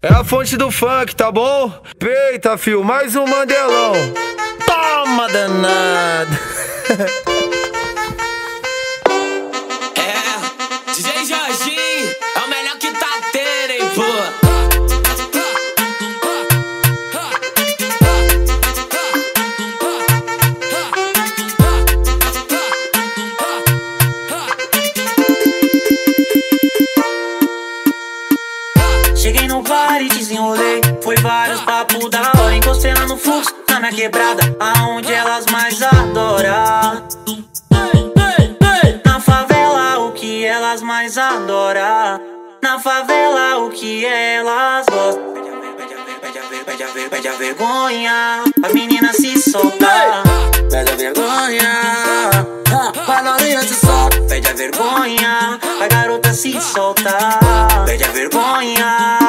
É a fonte do funk, tá bom? Peita, fio, mais um mandelão. Toma, danado. É, DJ Jorginho é o melhor que tá E desenrolei. Foi vários papos da hora Encostei lá no fluxo, na minha quebrada Aonde elas mais adoram. Na favela, o que elas mais adoram. Na favela, o que elas gostam. Pede a, pede a, ver, pede a vergonha A menina se solta. Pede a vergonha A novinha se solta. Pede a vergonha A garota se solta. Pede a vergonha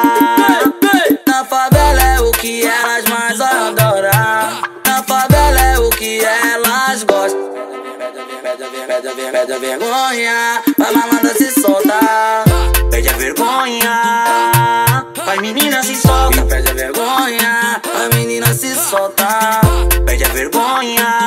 Pede a, ver, pede a, vergonha A malandra se solta. Pede a vergonha Vai menina se solta. Pede a vergonha A menina se solta. Pede a vergonha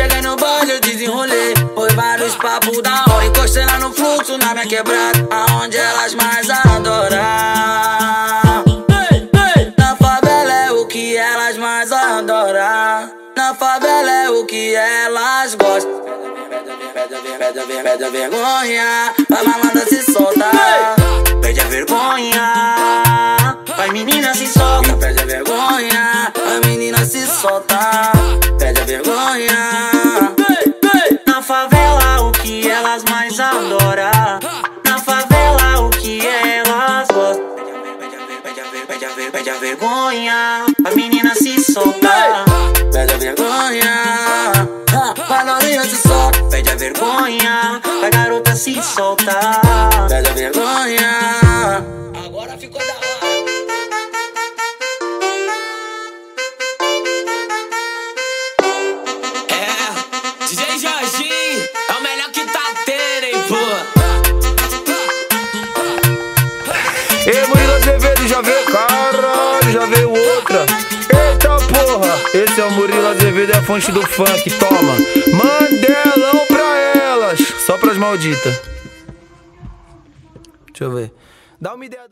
Cheguei no baile, eu desenrolei Foi vários papos da hora Encostei lá no fluxo, na minha quebrada. Aonde elas mais adoram? Na favela é o que elas mais adoram. Na favela é o que elas gostam. Pede a vergonha A malandra se solta. Pede a vergonha Vai menina se solta. Pede a vergonha A menina se solta ver, pede a vergonha A menina se solta. Pede a vergonha A novinha se solta. Pede a vergonha A garota se solta. Pede a vergonha. Agora ficou da hora. É, já veio. Veio outra. Eita porra. Esse é o Murilo Azevedo, é a fonte do funk. Toma. Mandelão pra elas. Só pras malditas. Deixa eu ver. Dá uma ideia.